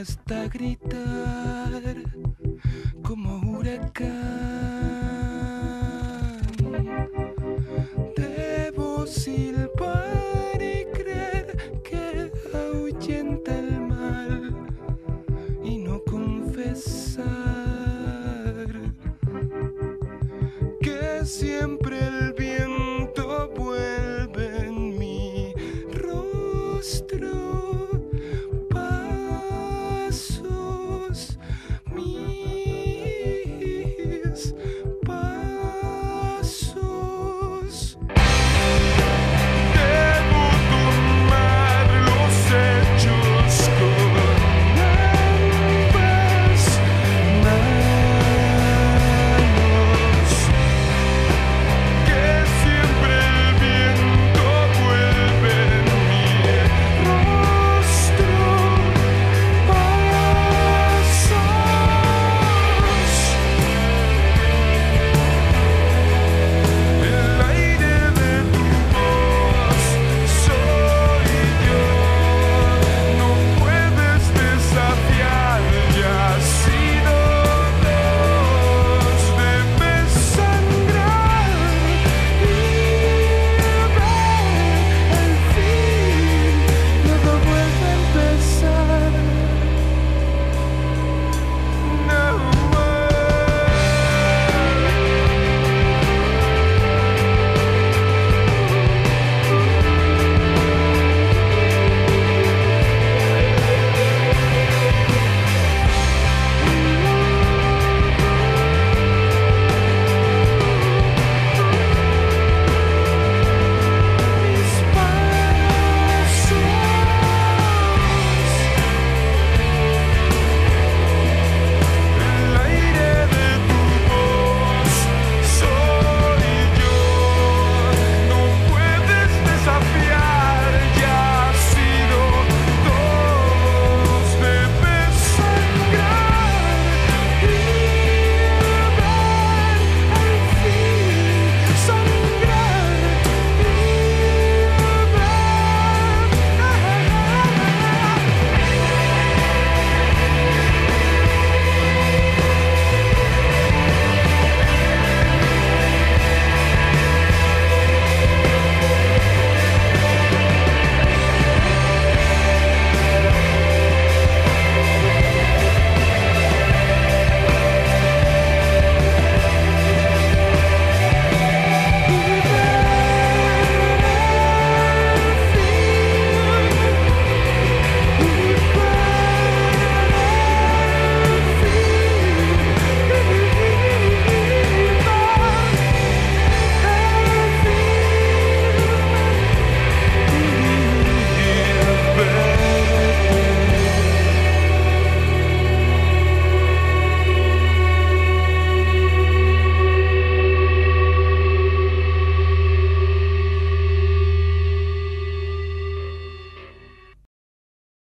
hasta gritar como huracán. Debo silbar y creer que ahuyenta el mal y no confesar que siempre